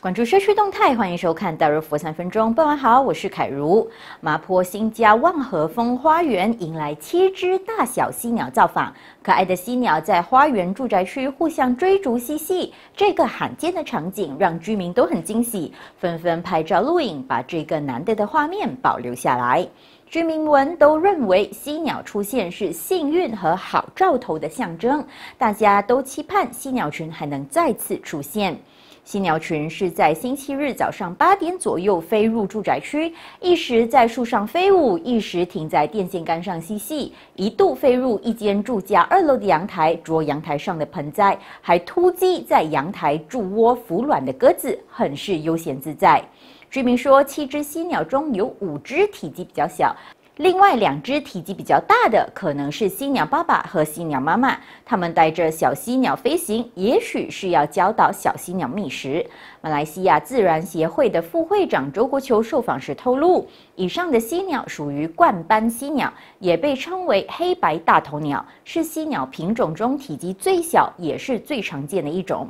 关注社区动态，欢迎收看《大热佛三分钟》。傍晚好，我是凯如。麻坡新家万和风花园迎来七只大小犀鸟造访，可爱的犀鸟在花园住宅区互相追逐嬉戏，这个罕见的场景让居民都很惊喜，纷纷拍照录影，把这个难得的画面保留下来。居民们都认为犀鸟出现是幸运和好兆头的象征，大家都期盼犀鸟群还能再次出现。犀鸟群是在星期日早上八点左右飞入住宅区，一时在树上飞舞，一时停在电线杆上嬉戏，一度飞入一间住家二楼的阳台，啄阳台上的盆栽，还突击在阳台筑窝孵卵的鸽子，很是悠闲自在。居民说，七只犀鸟中有五只体积比较小。另外两只体积比较大的，可能是犀鸟爸爸和犀鸟妈妈，他们带着小犀鸟飞行，也许是要教导小犀鸟觅食。马来西亚自然协会的副会长周国球受访时透露，以上的犀鸟属于冠斑犀鸟，也被称为黑白大头鸟，是犀鸟品种中体积最小，也是最常见的一种。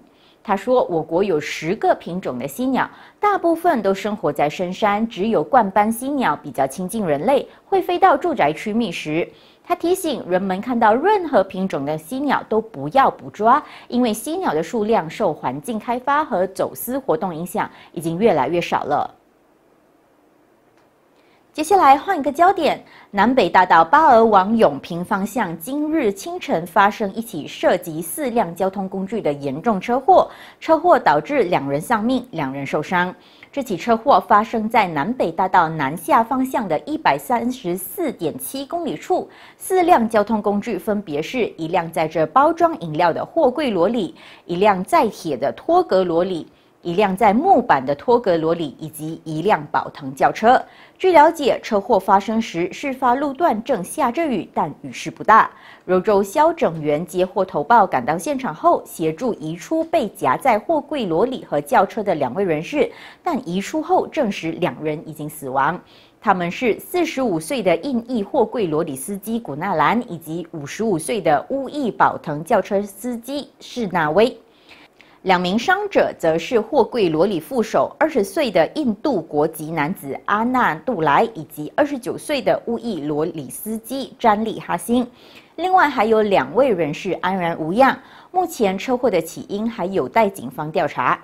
他说：“我国有十个品种的犀鸟，大部分都生活在深山，只有冠斑犀鸟比较亲近人类，会飞到住宅区觅食。”他提醒人们，看到任何品种的犀鸟都不要捕抓，因为犀鸟的数量受环境开发和走私活动影响，已经越来越少了。接下来换一个焦点，南北大道巴尔往永平方向，今日清晨发生一起涉及四辆交通工具的严重车祸，车祸导致两人丧命，两人受伤。这起车祸发生在南北大道南下方向的一百三十四点七公里处，四辆交通工具分别是一辆载着包装饮料的货柜罗里，一辆载铁的拖格罗里。一辆在木板的托格罗里以及一辆宝腾轿车。据了解，车祸发生时，事发路段正下着雨，但雨势不大。柔州消整员接获投报，赶到现场后，协助移出被夹在货柜罗里和轿车的两位人士，但移出后证实两人已经死亡。他们是四十五岁的印裔货柜罗里司机古纳兰，以及五十五岁的乌裔宝腾轿车司机士纳威。两名伤者则是货柜罗里副手二十岁的印度国籍男子阿纳杜莱，以及二十九岁的乌裔罗里司机詹利哈辛。另外还有两位人士安然无恙。目前车祸的起因还有待警方调查。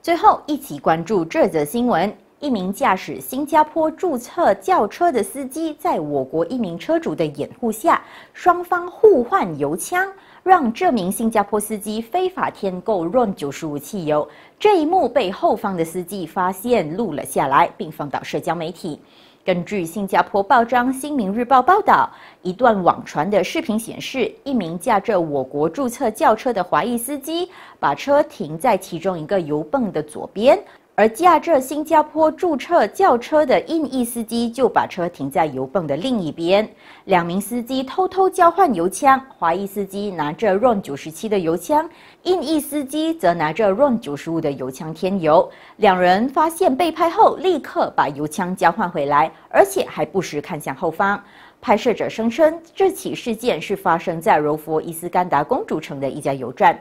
最后，一起关注这则新闻：一名驾驶新加坡注册轿车的司机，在我国一名车主的掩护下，双方互换油枪。让这名新加坡司机非法添购 RON 九十五汽油，这一幕被后方的司机发现录了下来，并放到社交媒体。根据新加坡报章《新民日报》报道，一段网传的视频显示，一名驾着我国注册轿车的华裔司机，把车停在其中一个油泵的左边。而驾着新加坡注册轿车的印裔司机就把车停在油泵的另一边，两名司机偷偷交换油枪，华裔司机拿着 RON 九十七的油枪，印裔司机则拿着 RON 九十五的油枪添油。两人发现被拍后，立刻把油枪交换回来，而且还不时看向后方。拍摄者声称，这起事件是发生在柔佛伊斯干达公主城的一家油站。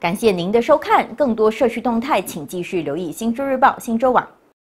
感谢您的收看，更多社区动态，请继续留意《新洲日报》、新洲网。